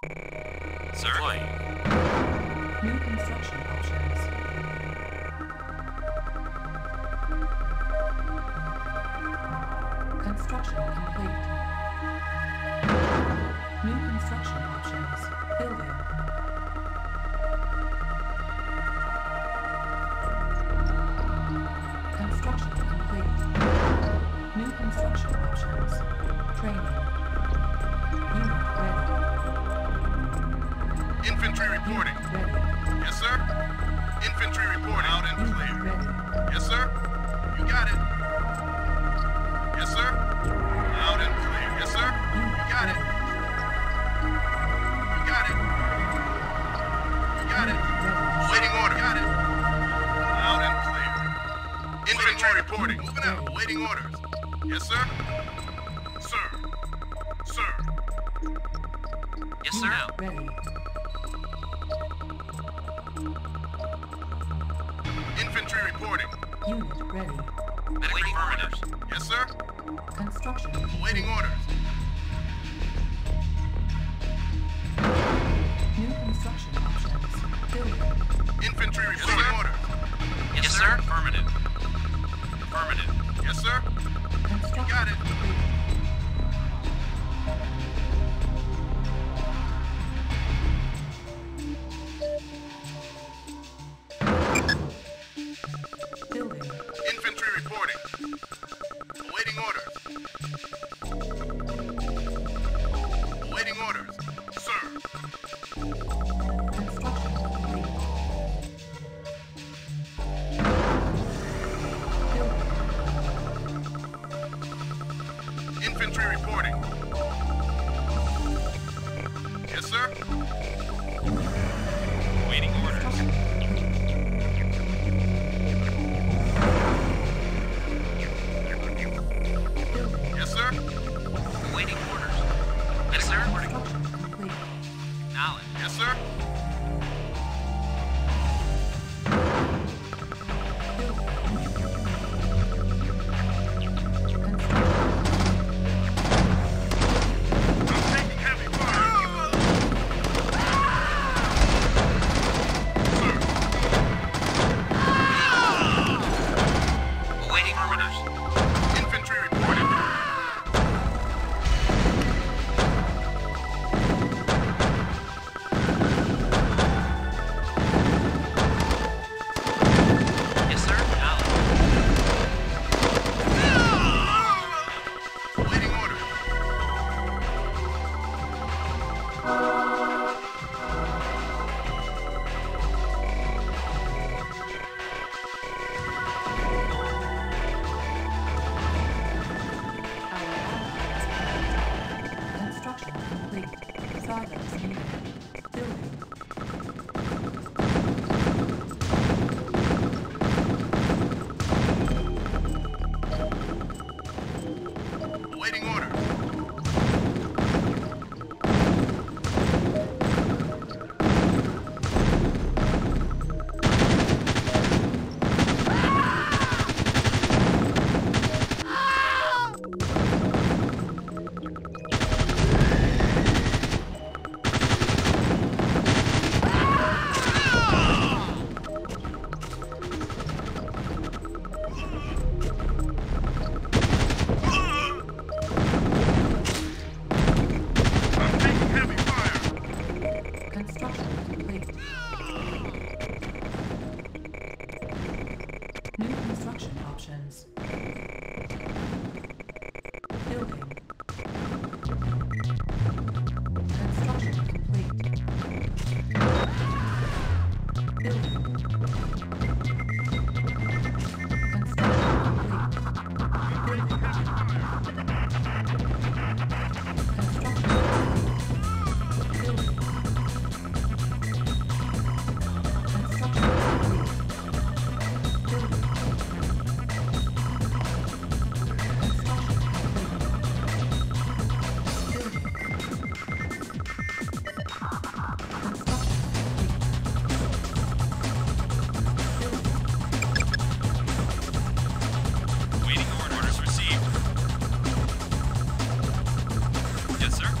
Sir. New construction options. Construction complete. New construction options. Building. Construction complete. New construction options. Training. Unit ready. Infantry reporting. Yes, sir. Infantry reporting. Out and clear. Yes, sir. You got it. Yes, sir. Out and clear. Yes, sir. You got it. You got it. You got it. Waiting order. Got it. Out and clear. Infantry reporting. Moving out. Waiting orders. Yes, sir. Sir. Sir. Yes, sir. Now. Reporting. Unit ready. Waiting orders. Yes, sir. Construction. Waiting orders. Yes, sir.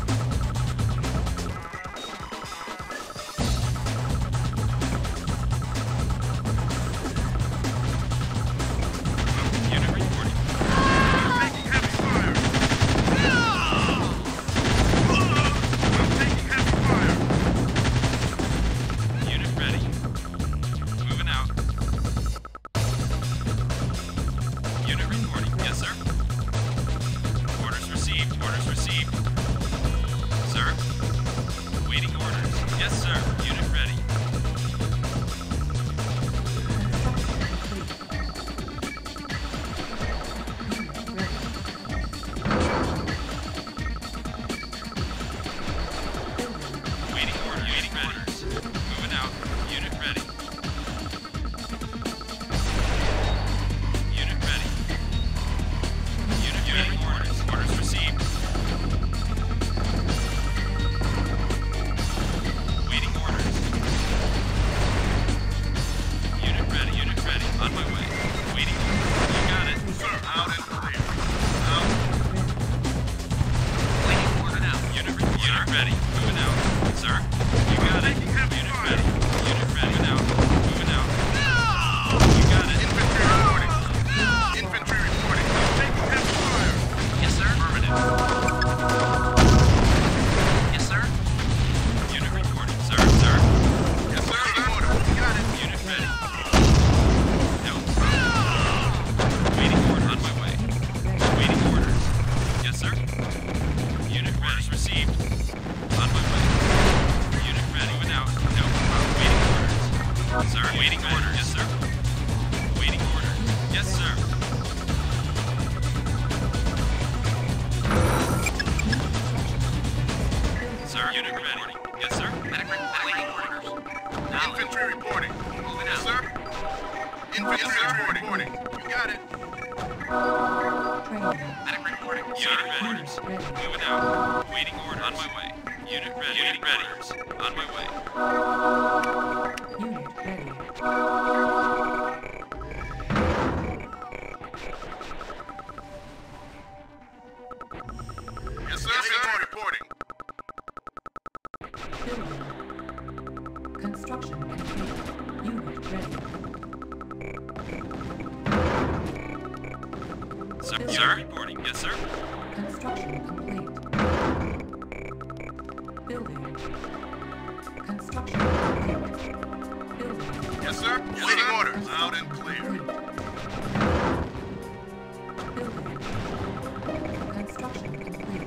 Unit ready. Moving out. Sir. You got it. Unit ready. Unit ready. Moving. Sir. Sir. Reporting. Yes, sir. Construction complete. Building. Construction complete. Building. Yes, sir. Waiting orders. Loud and clear. Building. Construction complete.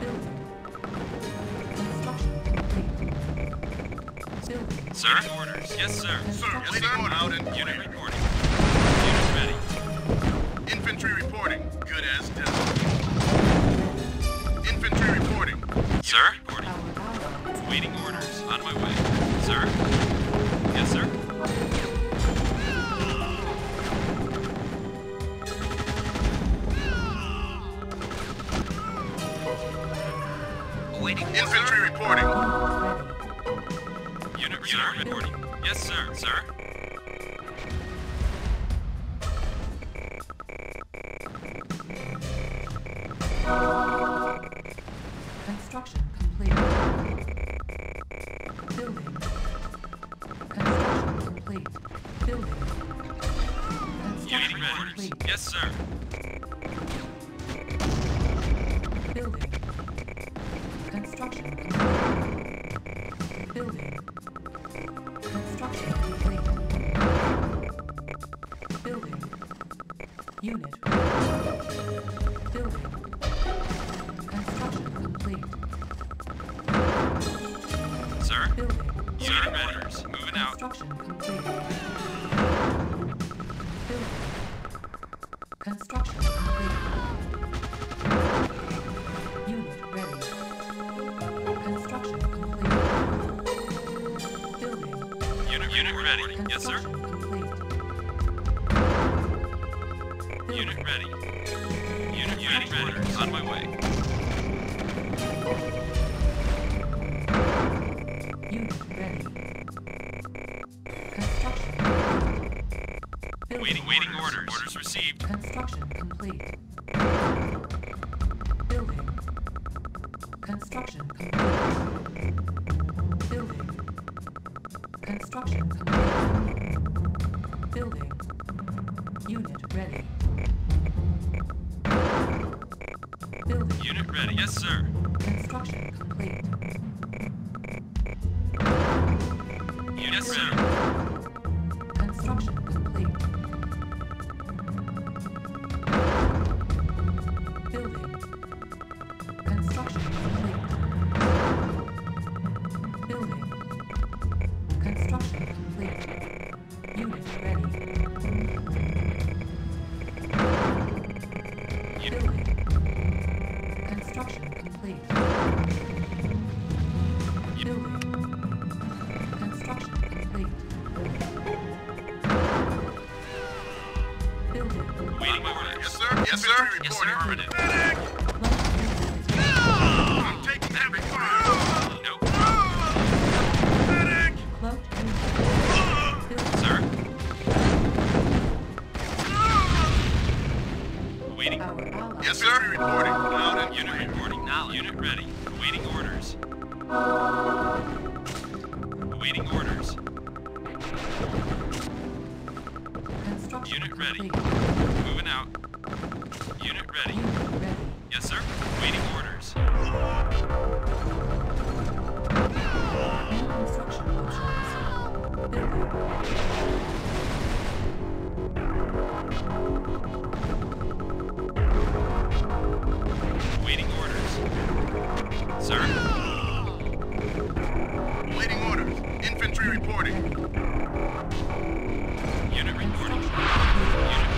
Building. Construction complete. Building. Sir. Orders. Yes, sir. Sir, waiting order. Loud and clear. Unit Sir. Reporting. Waiting orders. On my way. Sir. Yes, sir. Waiting. Infantry reporting. Unit. Unit, unit reporting. Yes, sir. Sir. Construction complete. Building. Construction complete. Building. Construction complete. Yes, sir. Orders. Orders received. Construction complete. Building. Construction complete. Building. Construction complete. Building. Unit ready. Building. Unit ready. Yes, sir. Construction sir. Oh, yes, sir. Affirmative. I'm taking heavy fire. No. Cloak unit. Sir. Waiting. Yes, Yes, sir. Reporting. Loud and Unit reporting. Knowledge. Unit ready. Awaiting orders. Awaiting orders. Unit ready. Moving out. Unit ready. Unit ready. Yes, sir. Waiting orders. New construction options. Building. Waiting orders. Sir? Waiting orders. Infantry reporting. Unit reporting. Unit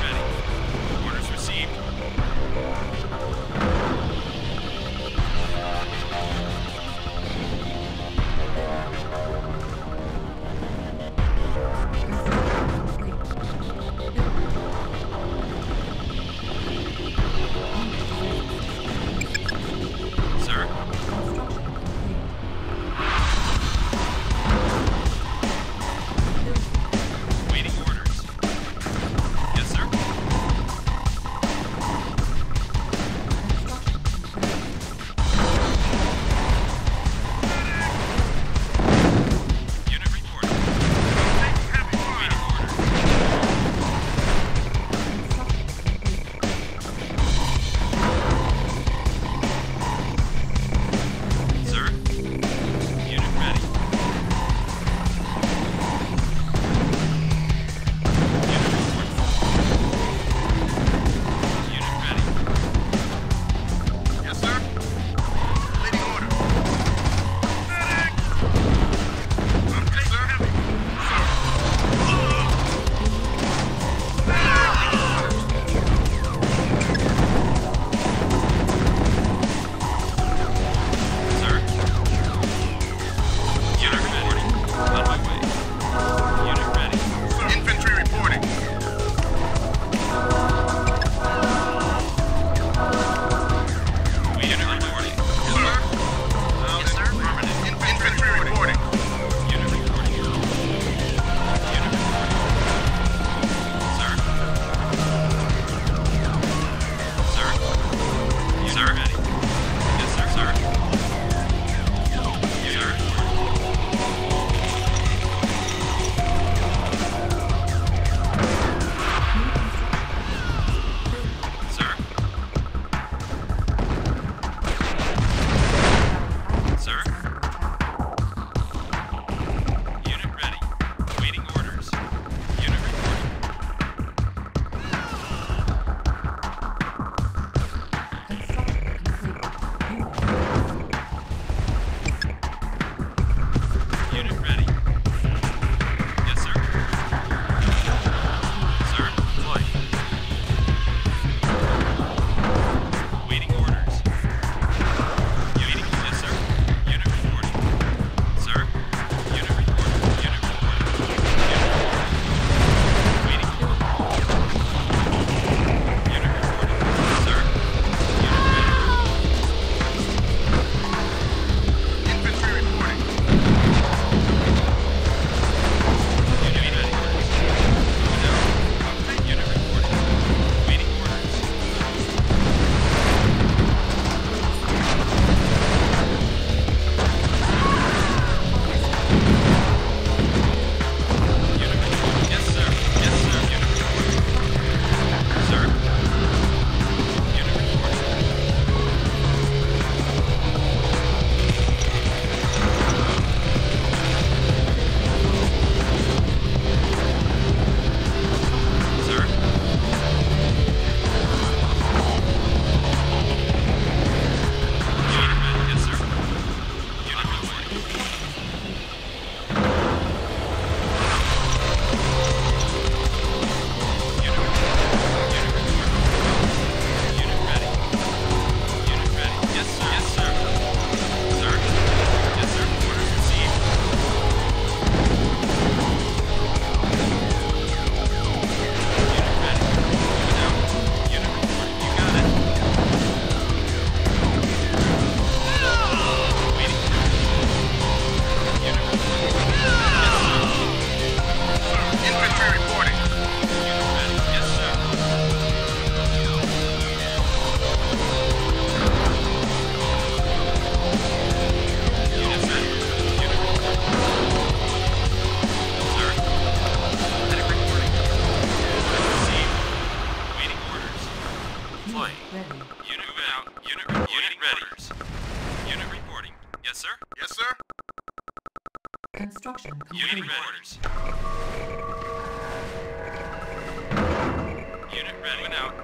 Unit ready. Orders. Unit ready. Moving out.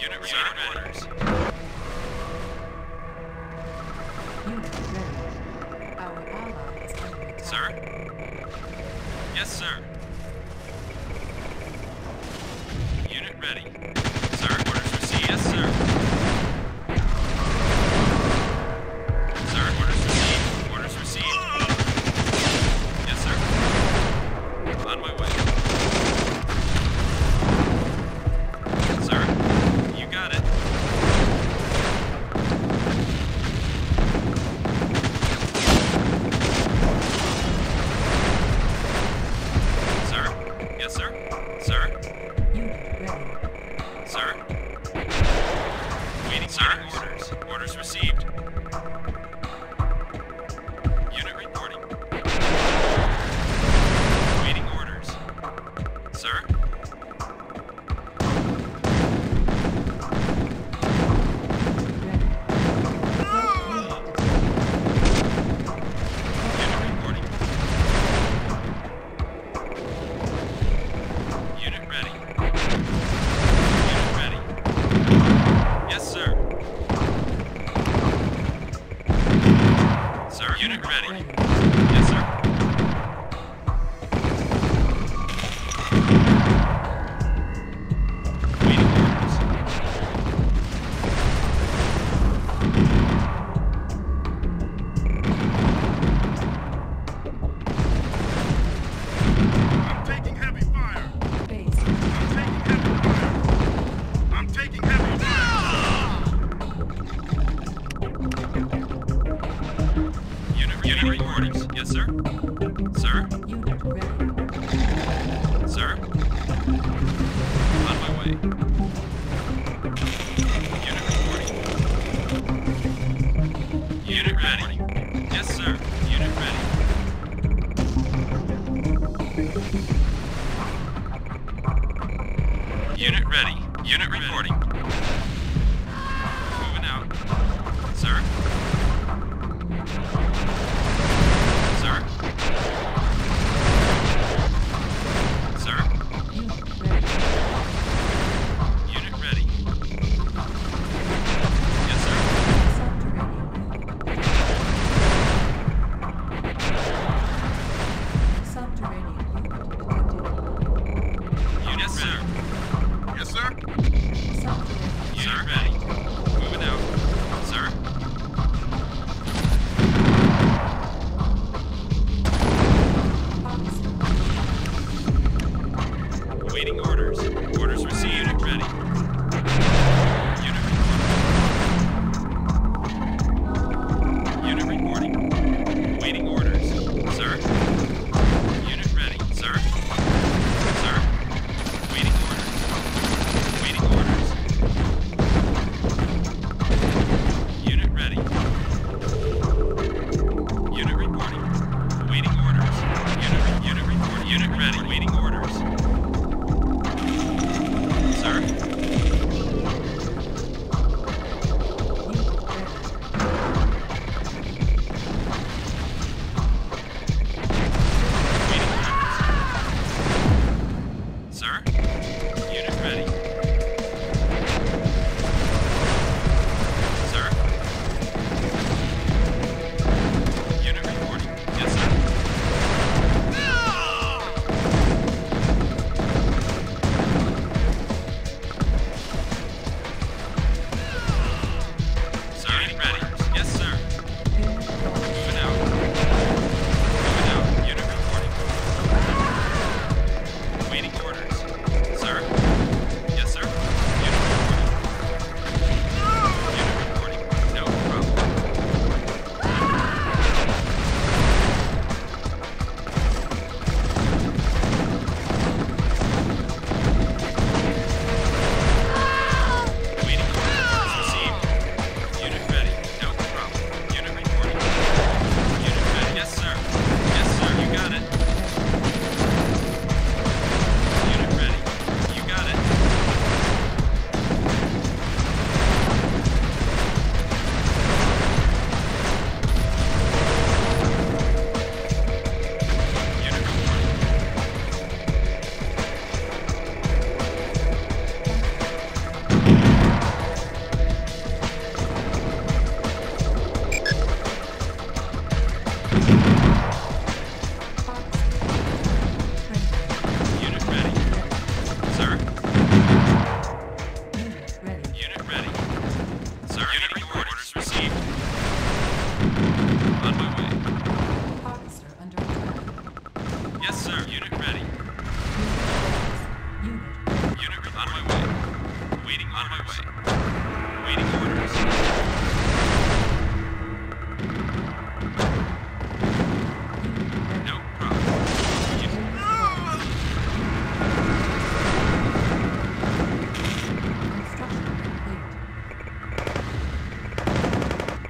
Unit ready. Unit ready. Our Sir? Yes, sir. Unit ready. Orders. Orders received.